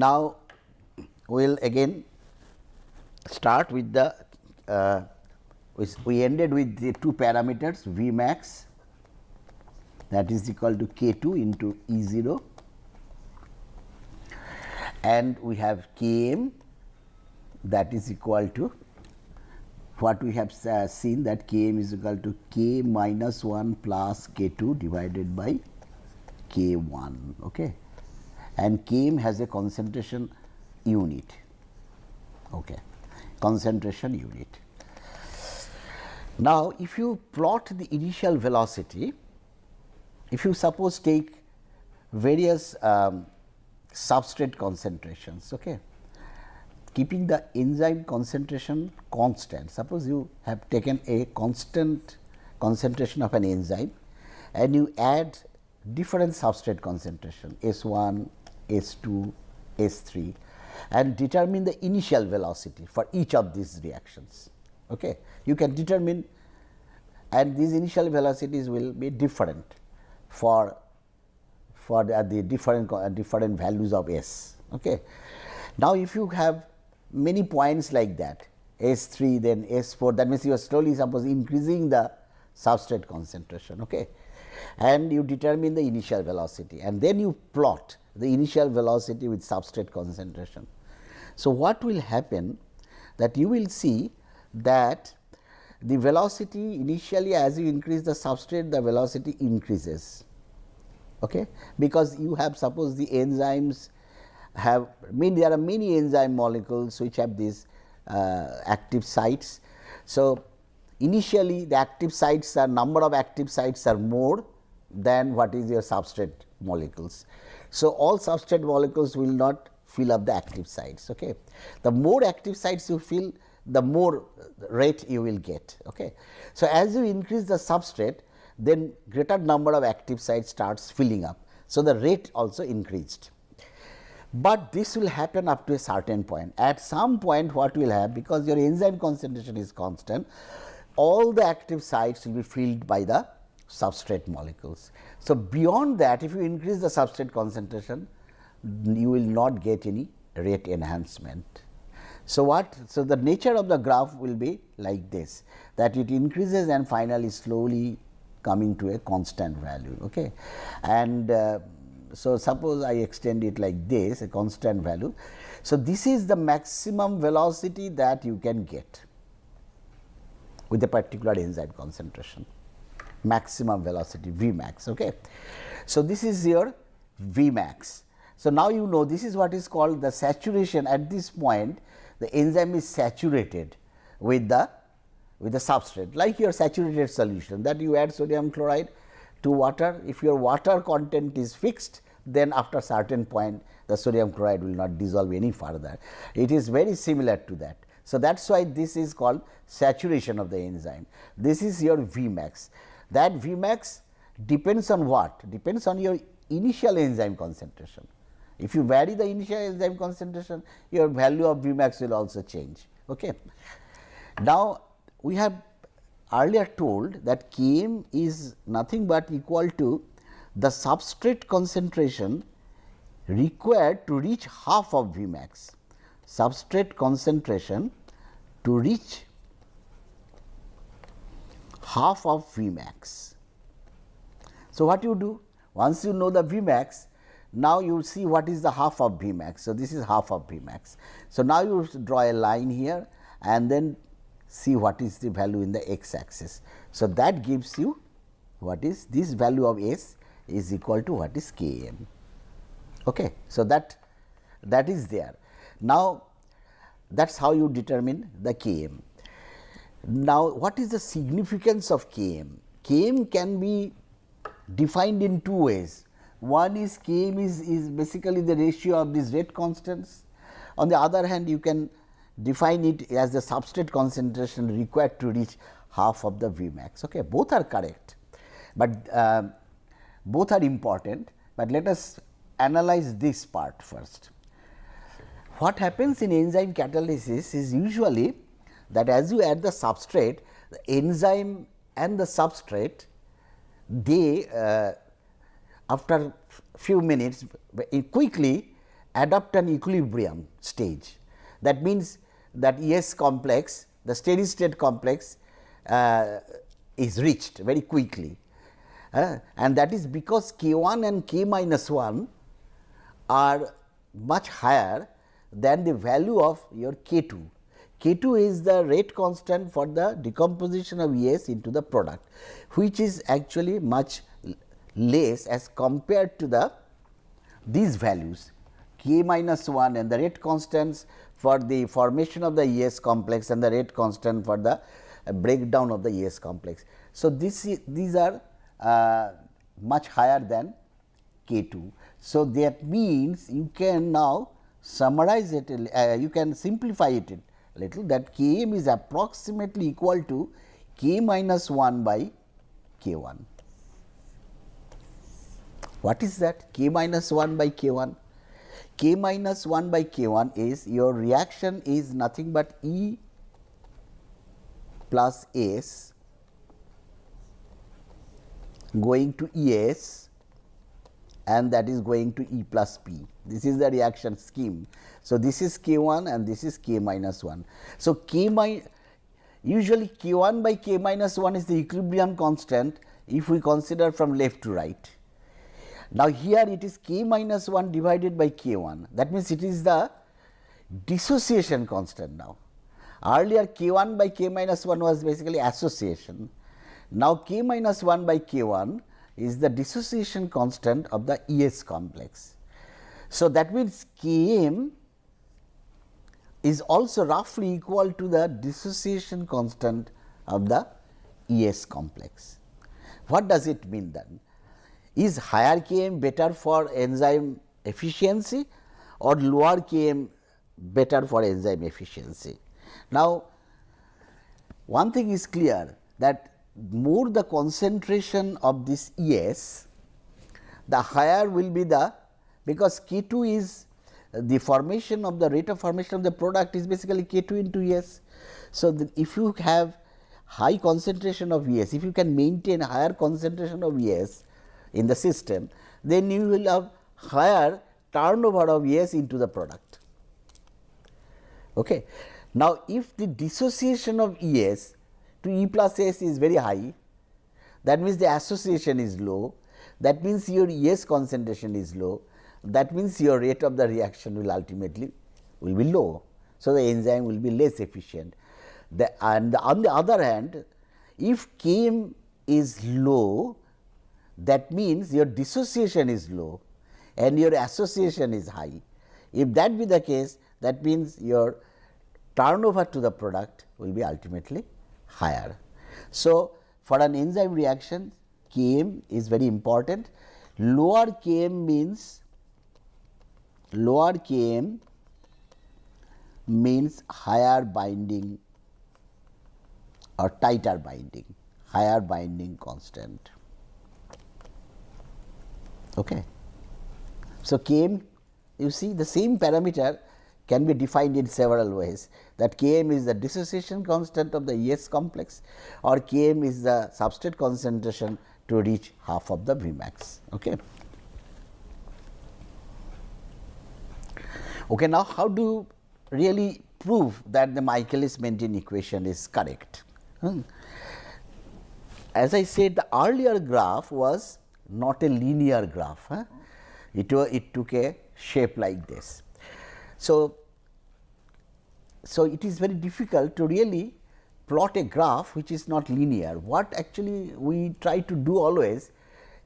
Now, we will again start with the uh, we ended with the two parameters V max that is equal to k 2 into E 0 and we have k m that is equal to what we have uh, seen that k m is equal to k minus 1 plus k 2 divided by k 1 okay. And k m has a concentration unit okay. concentration unit. Now, if you plot the initial velocity, if you suppose take various um, substrate concentrations, okay, keeping the enzyme concentration constant. Suppose you have taken a constant concentration of an enzyme and you add different substrate concentration S 1, S 2, S 3 and determine the initial velocity for each of these reactions. Okay. You can determine and these initial velocities will be different for for the, the different uh, different values of S. Okay. Now, if you have many points like that S 3 then S 4 that means you are slowly suppose increasing the substrate concentration okay. and you determine the initial velocity and then you plot the initial velocity with substrate concentration. So, what will happen that you will see that the velocity initially as you increase the substrate the velocity increases okay because you have suppose the enzymes have mean there are many enzyme molecules which have these uh, active sites. So, initially the active sites are number of active sites are more than what is your substrate molecules. So, all substrate molecules will not fill up the active sites. Okay. The more active sites you fill the more rate you will get. Okay. So, as you increase the substrate then greater number of active sites starts filling up. So, the rate also increased but this will happen up to a certain point. At some point what will happen because your enzyme concentration is constant, all the active sites will be filled by the substrate molecules. So, beyond that if you increase the substrate concentration, you will not get any rate enhancement. So, what? So, the nature of the graph will be like this that it increases and finally slowly coming to a constant value. Okay. And uh, so, suppose I extend it like this a constant value. So, this is the maximum velocity that you can get with a particular enzyme concentration maximum velocity V max. Okay. So, this is your V max. So, now you know this is what is called the saturation at this point the enzyme is saturated with the with the substrate like your saturated solution that you add sodium chloride to water. If your water content is fixed, then after certain point the sodium chloride will not dissolve any further. It is very similar to that. So, that is why this is called saturation of the enzyme. This is your V max. That V max depends on what? Depends on your initial enzyme concentration. If you vary the initial enzyme concentration, your value of V max will also change. Okay. Now, we have earlier told that Km is nothing but equal to the substrate concentration required to reach half of V max. Substrate concentration to reach half of V max. So, what you do? Once you know the V max, now you see what is the half of V max. So, this is half of V max. So, now you draw a line here and then see what is the value in the x axis. So, that gives you what is this value of S is equal to what is K m. Okay. So, that that is there. Now, that is how you determine the K m. Now, what is the significance of K m? K m can be defined in two ways. One is K m is, is basically the ratio of these rate constants. On the other hand, you can define it as the substrate concentration required to reach half of the V max. Okay. Both are correct, but uh, both are important, but let us analyze this part first. What happens in enzyme catalysis is usually that as you add the substrate, the enzyme and the substrate, they uh, after few minutes quickly adopt an equilibrium stage. That means that ES complex, the steady state complex uh, is reached very quickly uh, and that is because k 1 and k minus 1 are much higher than the value of your k 2. K 2 is the rate constant for the decomposition of ES into the product, which is actually much less as compared to the these values k minus 1 and the rate constants for the formation of the ES complex and the rate constant for the breakdown of the ES complex. So, this these are uh, much higher than K 2. So, that means you can now summarize it, uh, you can simplify it little that K m is approximately equal to K minus 1 by K 1. What is that? K minus 1 by K 1? K minus 1 by K 1 is your reaction is nothing but E plus S going to ES and that is going to E plus P. This is the reaction scheme. So, this is K 1 and this is K minus 1. So, K mi usually K 1 by K minus 1 is the equilibrium constant if we consider from left to right. Now, here it is K minus 1 divided by K 1 that means, it is the dissociation constant now. Earlier K 1 by K minus 1 was basically association now, k minus 1 by k 1 is the dissociation constant of the ES complex. So, that means k m is also roughly equal to the dissociation constant of the ES complex. What does it mean then? Is higher k m better for enzyme efficiency or lower k m better for enzyme efficiency? Now, one thing is clear that more the concentration of this ES, the higher will be the because K 2 is the formation of the rate of formation of the product is basically K 2 into ES. So, if you have high concentration of ES, if you can maintain higher concentration of ES in the system, then you will have higher turnover of ES into the product. Okay. Now, if the dissociation of ES to E plus S is very high, that means the association is low, that means your ES concentration is low, that means your rate of the reaction will ultimately will be low. So, the enzyme will be less efficient. The, and on the other hand, if Km is low, that means your dissociation is low and your association is high. If that be the case, that means your turnover to the product will be ultimately higher. So, for an enzyme reaction Km is very important. Lower Km means lower Km means higher binding or tighter binding, higher binding constant. Okay. So, Km you see the same parameter can be defined in several ways that Km is the dissociation constant of the ES complex or Km is the substrate concentration to reach half of the Vmax. Okay. Okay, now, how do you really prove that the Michaelis Menten equation is correct? Hmm. As I said the earlier graph was not a linear graph, huh? it, it took a shape like this. So, so, it is very difficult to really plot a graph which is not linear. What actually we try to do always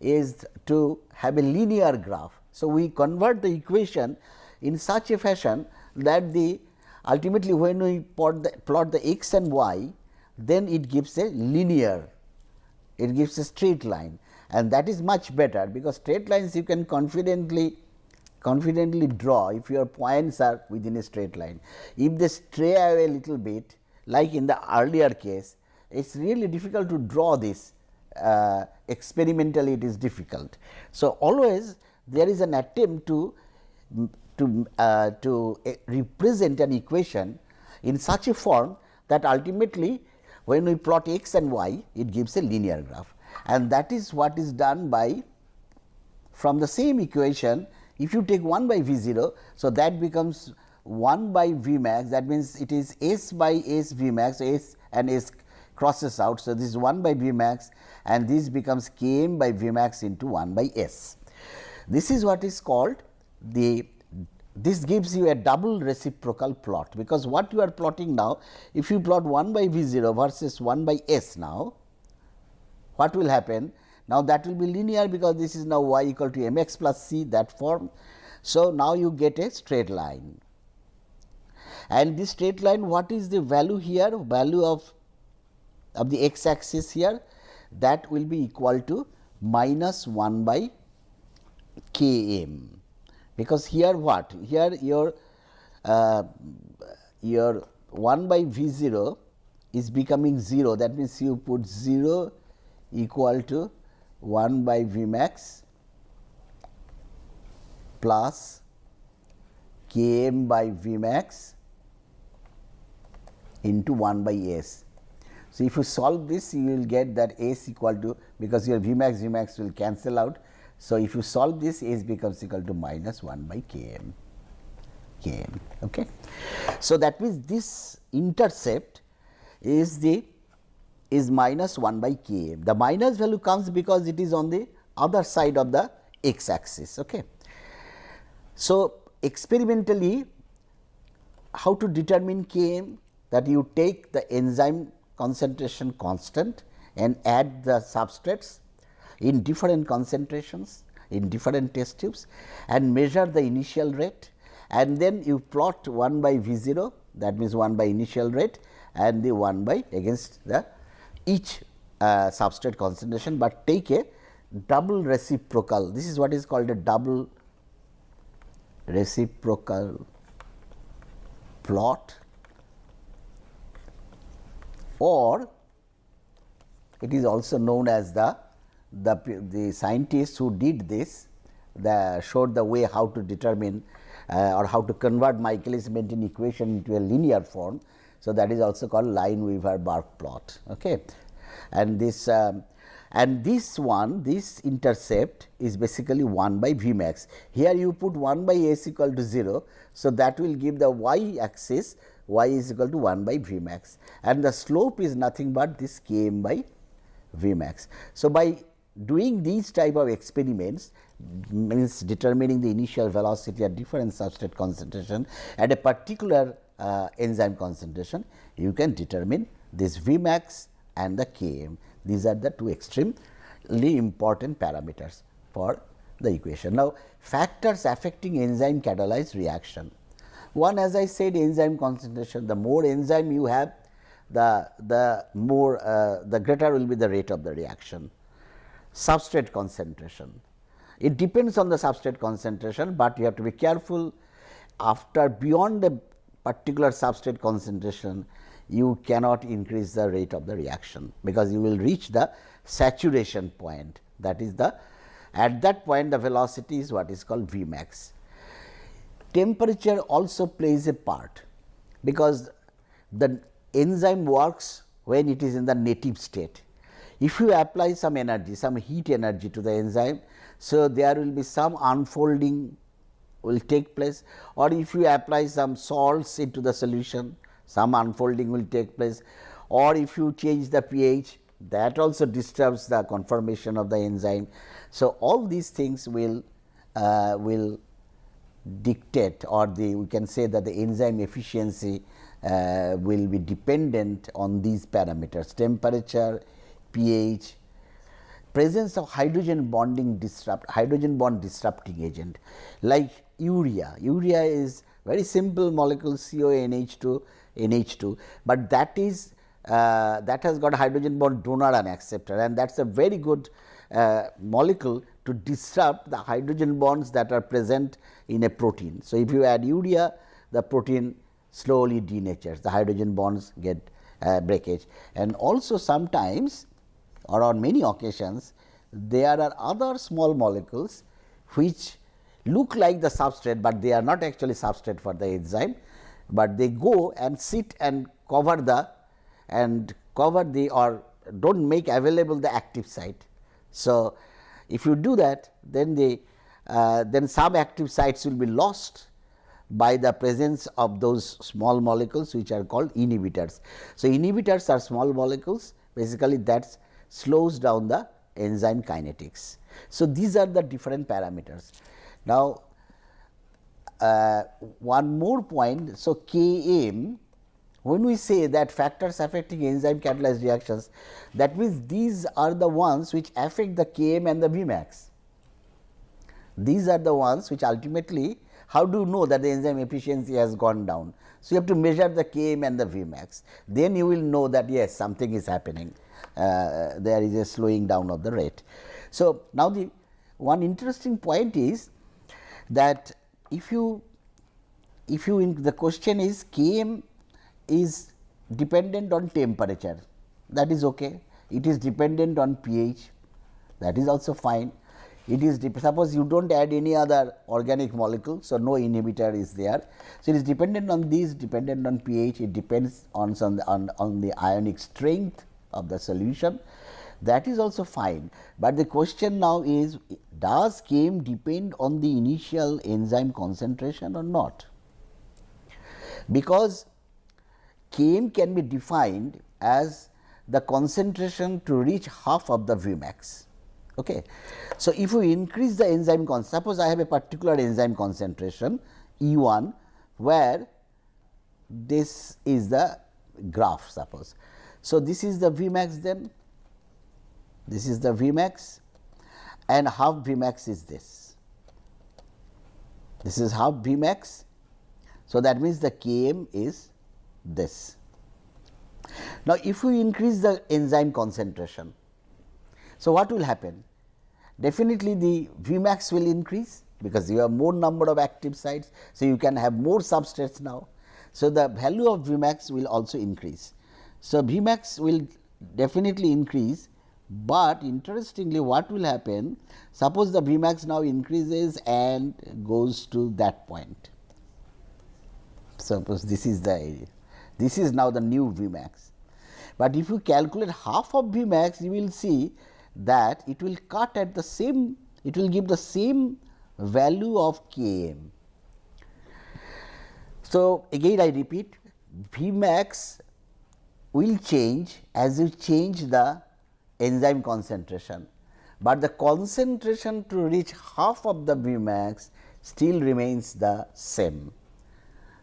is to have a linear graph. So, we convert the equation in such a fashion that the ultimately when we plot the, plot the x and y then it gives a linear, it gives a straight line and that is much better because straight lines you can confidently confidently draw if your points are within a straight line. If they stray away a little bit like in the earlier case, it is really difficult to draw this uh, experimentally it is difficult. So, always there is an attempt to to uh, to uh, represent an equation in such a form that ultimately when we plot x and y it gives a linear graph and that is what is done by from the same equation If you take 1 by V 0, so that becomes 1 by V max that means it is S by S V max S and S crosses out. So, this is 1 by V max and this becomes K m by V max into 1 by S. This is what is called the this gives you a double reciprocal plot because what you are plotting now if you plot 1 by V 0 versus 1 by S now what will happen now that will be linear because this is now y equal to m x plus c that form. So, now you get a straight line. And this straight line what is the value here? Value of of the x axis here that will be equal to minus 1 by k m because here what? Here your uh, your 1 by v 0 is becoming 0 that means you put 0 equal to 1 by v max plus k m by v max into 1 by s. So, if you solve this you will get that s equal to because your v max v max will cancel out. So, if you solve this s becomes equal to minus 1 by k m k m. Okay. So, that means this intercept is the is minus 1 by k m. The minus value comes because it is on the other side of the x axis. Okay. So, experimentally how to determine k m that you take the enzyme concentration constant and add the substrates in different concentrations in different test tubes and measure the initial rate and then you plot 1 by V 0 that means 1 by initial rate and the 1 by against the each uh, substrate concentration, but take a double reciprocal this is what is called a double reciprocal plot or it is also known as the the, the scientists who did this the showed the way how to determine uh, or how to convert Michaelis Menten equation into a linear form. So, that is also called Lineweaver-Burk plot. Okay. And this um, and this one this intercept is basically 1 by V max. Here you put 1 by s equal to 0. So, that will give the y axis y is equal to 1 by V max and the slope is nothing but this k m by V max. So, by doing these type of experiments means determining the initial velocity at different substrate concentration at a particular uh, enzyme concentration, you can determine this V max and the K m. These are the two extremely important parameters for the equation. Now, factors affecting enzyme catalyzed reaction. One as I said enzyme concentration, the more enzyme you have, the, the more uh, the greater will be the rate of the reaction. Substrate concentration, it depends on the substrate concentration, but you have to be careful after beyond the particular substrate concentration, you cannot increase the rate of the reaction, because you will reach the saturation point that is the at that point the velocity is what is called V max. Temperature also plays a part, because the enzyme works when it is in the native state. If you apply some energy, some heat energy to the enzyme, so there will be some unfolding will take place or if you apply some salts into the solution some unfolding will take place or if you change the pH that also disturbs the conformation of the enzyme. So, all these things will uh, will dictate or the we can say that the enzyme efficiency uh, will be dependent on these parameters temperature, pH, presence of hydrogen bonding disrupt hydrogen bond disrupting agent like urea. Urea is very simple molecule CONH2 NH2, but that is uh, that has got hydrogen bond donor and acceptor and that is a very good uh, molecule to disrupt the hydrogen bonds that are present in a protein. So, if you add urea the protein slowly denatures the hydrogen bonds get uh, breakage and also sometimes or on many occasions there are other small molecules which look like the substrate, but they are not actually substrate for the enzyme, but they go and sit and cover the and cover the or do not make available the active site. So, if you do that then the uh, then some active sites will be lost by the presence of those small molecules which are called inhibitors. So, inhibitors are small molecules basically that slows down the enzyme kinetics. So, these are the different parameters. Now, uh, one more point. So, K m when we say that factors affecting enzyme catalyzed reactions that means these are the ones which affect the Km and the Vmax. These are the ones which ultimately how do you know that the enzyme efficiency has gone down? So, you have to measure the Km and the Vmax then you will know that yes something is happening uh, there is a slowing down of the rate. So, now the one interesting point is that if you if you in the question is Km is dependent on temperature that is okay. It is dependent on pH that is also fine. It is suppose you do not add any other organic molecule. So, no inhibitor is there. So, it is dependent on these dependent on pH it depends on some on, on the ionic strength of the solution that is also fine, but the question now is does Km depend on the initial enzyme concentration or not? Because Km can be defined as the concentration to reach half of the Vmax. Okay. So, if we increase the enzyme concentration, suppose I have a particular enzyme concentration E 1, where this is the graph suppose. So, this is the Vmax then, this is the Vmax and half Vmax is this. This is half Vmax. So, that means the Km is this. Now, if we increase the enzyme concentration, so what will happen? Definitely the Vmax will increase because you have more number of active sites. So, you can have more substrates now. So, the value of Vmax will also increase. So, Vmax will definitely increase, but interestingly what will happen suppose the Vmax now increases and goes to that point. Suppose this is the area this is now the new Vmax. But if you calculate half of Vmax, you will see that it will cut at the same, it will give the same value of Km. So, again I repeat Vmax will change as you change the enzyme concentration, but the concentration to reach half of the Vmax still remains the same.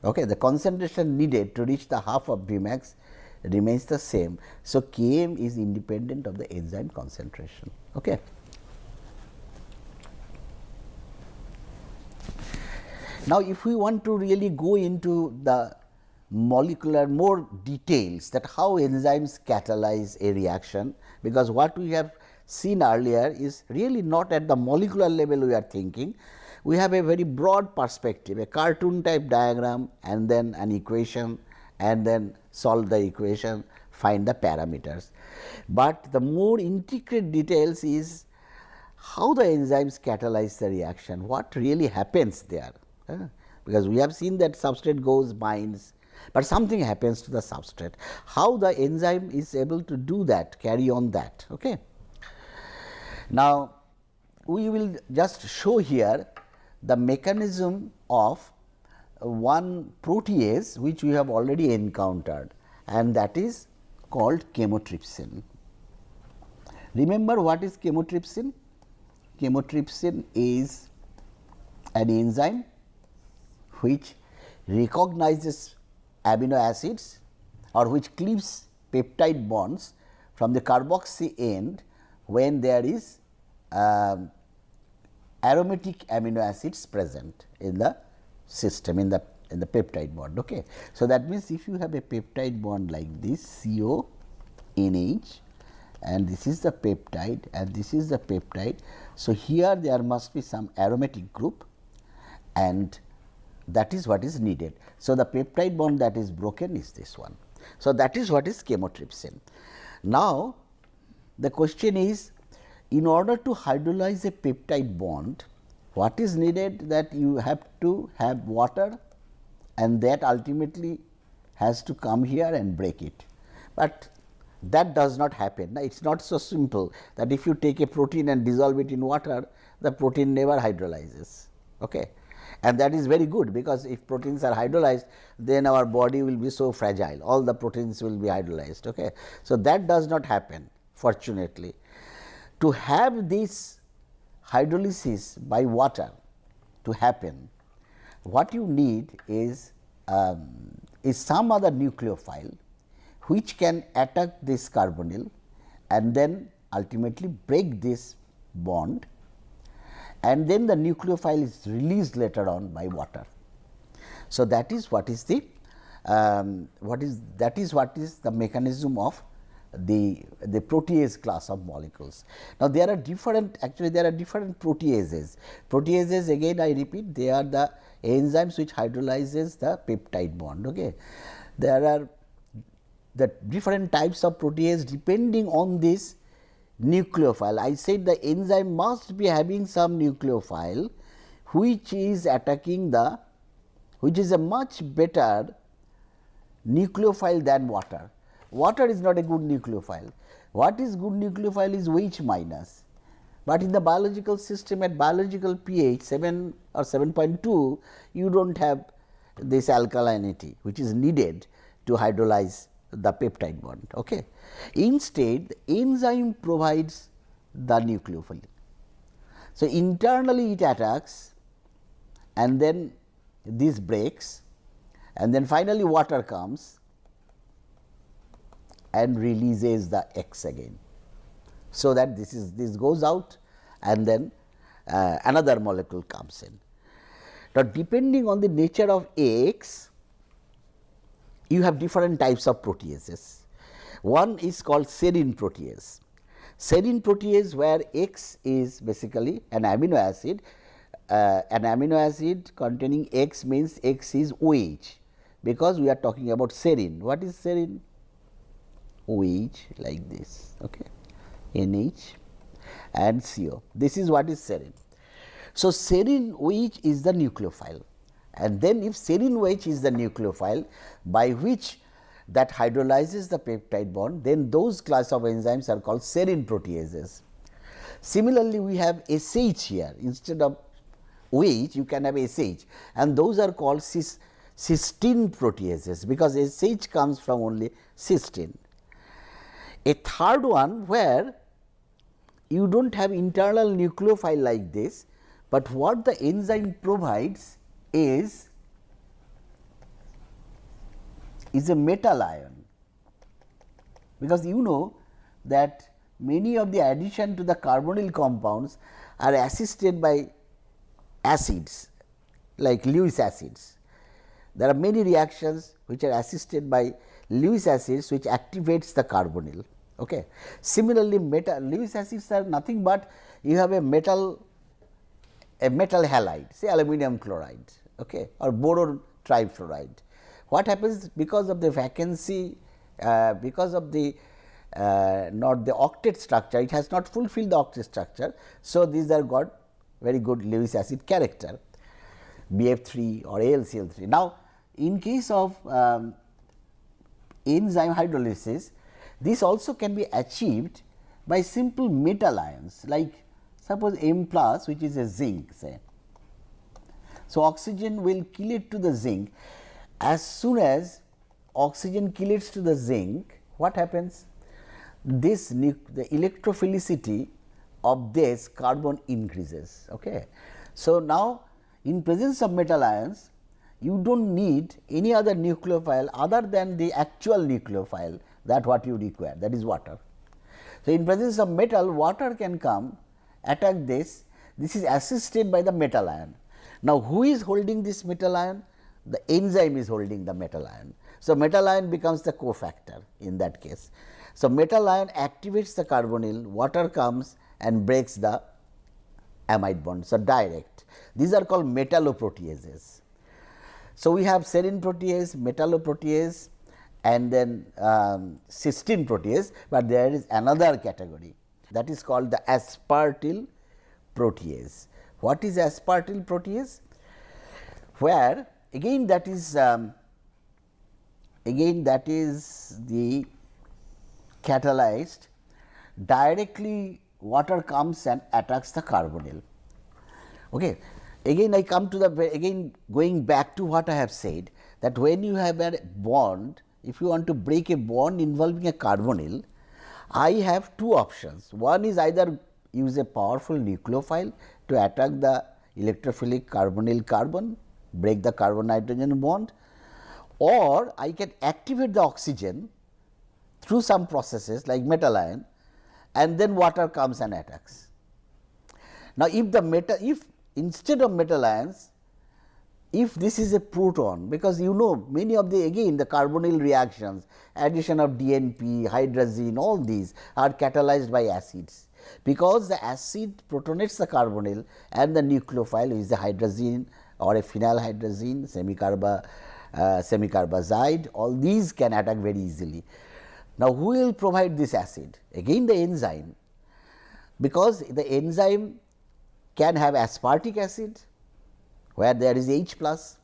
Okay, the concentration needed to reach the half of Vmax remains the same. So, Km is independent of the enzyme concentration. Okay. Now, if we want to really go into the molecular more details that how enzymes catalyze a reaction, because what we have seen earlier is really not at the molecular level we are thinking, we have a very broad perspective, a cartoon type diagram and then an equation and then solve the equation, find the parameters. But the more intricate details is how the enzymes catalyze the reaction, what really happens there. Uh, because we have seen that substrate goes binds, but something happens to the substrate. How the enzyme is able to do that, carry on that. Okay. Now, we will just show here the mechanism of one protease which we have already encountered and that is called chymotrypsin. Remember what is chymotrypsin? Chymotrypsin is an enzyme which recognizes amino acids or which cleaves peptide bonds from the carboxy end when there is um, aromatic amino acids present in the system in the in the peptide bond. Okay. So, that means, if you have a peptide bond like this CO NH and this is the peptide and this is the peptide. So, here there must be some aromatic group and that is what is needed. So, the peptide bond that is broken is this one. So, that is what is chymotrypsin. Now, the question is in order to hydrolyze a peptide bond, what is needed that you have to have water and that ultimately has to come here and break it. But that does not happen. It is not so simple that if you take a protein and dissolve it in water, the protein never hydrolyzes. Okay. And that is very good because if proteins are hydrolyzed then our body will be so fragile all the proteins will be hydrolyzed. Okay. So, that does not happen fortunately. To have this hydrolysis by water to happen what you need is um, is some other nucleophile which can attack this carbonyl and then ultimately break this bond and then the nucleophile is released later on by water. So, that is what is the um, what is that is what is the mechanism of the the protease class of molecules. Now, there are different actually there are different proteases. Proteases again I repeat they are the enzymes which hydrolyzes the peptide bond. Okay. There are the different types of protease depending on this nucleophile. I said the enzyme must be having some nucleophile which is attacking the which is a much better nucleophile than water. Water is not a good nucleophile. What is good nucleophile is OH minus, but in the biological system at biological pH 7 or 7.2 you do not have this alkalinity which is needed to hydrolyze the peptide bond. Okay. Instead, the enzyme provides the nucleophile. So, internally it attacks and then this breaks and then finally, water comes and releases the X again. So, that this is this goes out and then uh, another molecule comes in. Now, depending on the nature of X, you have different types of proteases. One is called serine protease. Serine protease where X is basically an amino acid, uh, an amino acid containing X means X is OH, because we are talking about serine. What is serine? OH like this, okay. NH and CO. This is what is serine. So, serine OH is the nucleophile and then if serine OH is the nucleophile by which that hydrolyzes the peptide bond, then those class of enzymes are called serine proteases. Similarly, we have SH here instead of OH you can have SH and those are called cysteine proteases because SH comes from only cysteine. A third one where you do not have internal nucleophile like this, but what the enzyme provides is is a metal ion because you know that many of the addition to the carbonyl compounds are assisted by acids like Lewis acids. There are many reactions which are assisted by Lewis acids which activates the carbonyl. Okay. Similarly, metal Lewis acids are nothing but you have a metal a metal halide say aluminum chloride okay, or boron trifluoride. What happens because of the vacancy, uh, because of the uh, not the octet structure, it has not fulfilled the octet structure. So, these are got very good Lewis acid character BF3 or AlCl3. Now, in case of um, enzyme hydrolysis, this also can be achieved by simple metal ions like suppose M plus which is a zinc say so, oxygen will chelate to the zinc. As soon as oxygen chelates to the zinc, what happens? This the electrophilicity of this carbon increases. Okay. So, now in presence of metal ions, you do not need any other nucleophile other than the actual nucleophile that what you require that is water. So, in presence of metal water can come attack this this is assisted by the metal ion now, who is holding this metal ion? The enzyme is holding the metal ion. So, metal ion becomes the cofactor in that case. So, metal ion activates the carbonyl, water comes and breaks the amide bond. So, direct. These are called metalloproteases. So, we have serine protease, metalloprotease and then um, cysteine protease, but there is another category that is called the aspartyl protease. What is aspartyl protease? Where again that is um, again that is the catalyzed directly water comes and attacks the carbonyl. Okay. Again I come to the again going back to what I have said that when you have a bond if you want to break a bond involving a carbonyl I have two options. One is either use a powerful nucleophile to attack the electrophilic carbonyl carbon, break the carbon nitrogen bond or I can activate the oxygen through some processes like metal ion and then water comes and attacks. Now, if the metal if instead of metal ions if this is a proton because you know many of the again the carbonyl reactions addition of DNP, hydrazine all these are catalyzed by acids. Because the acid protonates the carbonyl and the nucleophile is the hydrazine or a phenylhydrazine semicarba uh, semicarbazide all these can attack very easily. Now, who will provide this acid? Again the enzyme. Because the enzyme can have aspartic acid where there is H plus.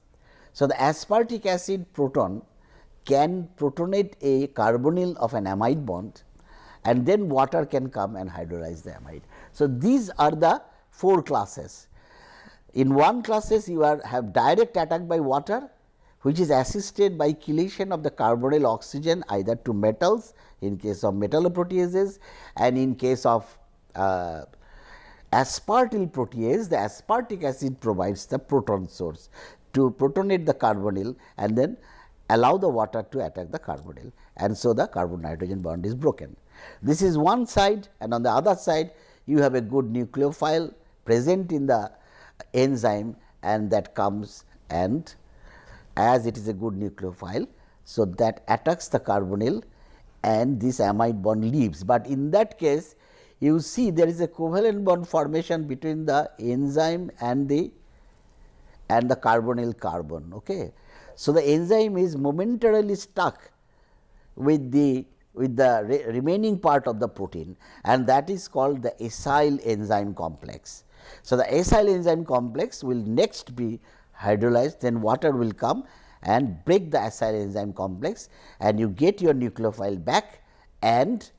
So, the aspartic acid proton can protonate a carbonyl of an amide bond and then water can come and hydrolyze the amide. So, these are the four classes. In one classes you are have direct attack by water which is assisted by chelation of the carbonyl oxygen either to metals in case of metalloproteases and in case of uh, aspartyl protease, the aspartic acid provides the proton source to protonate the carbonyl and then allow the water to attack the carbonyl and so the carbon nitrogen bond is broken. This is one side and on the other side you have a good nucleophile present in the enzyme and that comes and as it is a good nucleophile. So, that attacks the carbonyl and this amide bond leaves, but in that case you see there is a covalent bond formation between the enzyme and the and the carbonyl carbon. Okay. So, the enzyme is momentarily stuck with the with the re remaining part of the protein and that is called the acyl enzyme complex. So, the acyl enzyme complex will next be hydrolyzed then water will come and break the acyl enzyme complex and you get your nucleophile back and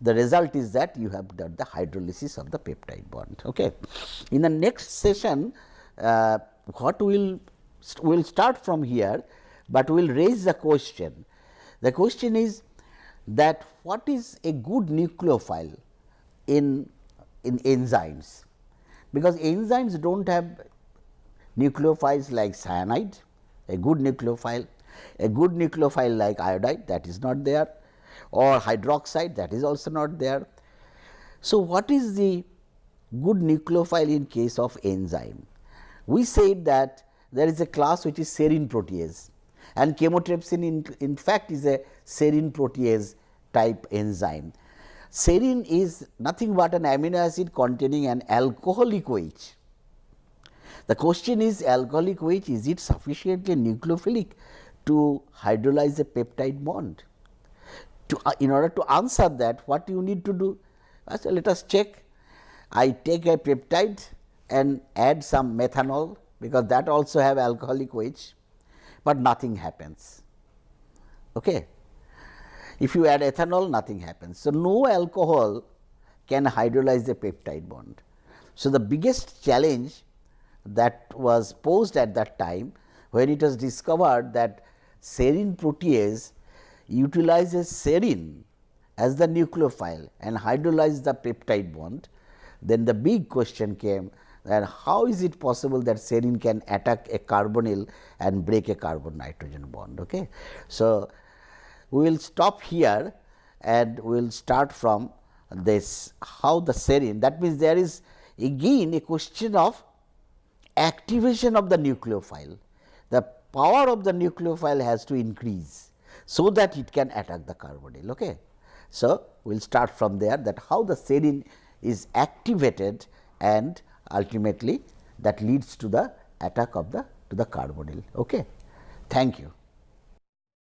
the result is that you have done the hydrolysis of the peptide bond. Okay. In the next session, uh, what we will we will start from here, but we will raise the question. The question is that what is a good nucleophile in in enzymes, because enzymes do not have nucleophiles like cyanide, a good nucleophile, a good nucleophile like iodide that is not there or hydroxide that is also not there. So, what is the good nucleophile in case of enzyme? We said that there is a class which is serine protease and chymotrypsin in, in fact is a serine protease type enzyme. Serine is nothing but an amino acid containing an alcoholic OH. The question is alcoholic OH is it sufficiently nucleophilic to hydrolyze a peptide bond? To uh, in order to answer that what you need to do so let us check I take a peptide and add some methanol because that also have alcoholic OH, but nothing happens. Okay. If you add ethanol nothing happens. So, no alcohol can hydrolyze the peptide bond. So, the biggest challenge that was posed at that time when it was discovered that serine protease utilizes serine as the nucleophile and hydrolyze the peptide bond, then the big question came that how is it possible that serine can attack a carbonyl and break a carbon nitrogen bond. Okay. So, we will stop here and we will start from this how the serine that means there is again a question of activation of the nucleophile. The power of the nucleophile has to increase so that it can attack the carbonyl. Okay. So, we will start from there that how the serine is activated and ultimately that leads to the attack of the to the carbonyl. Okay. Thank you.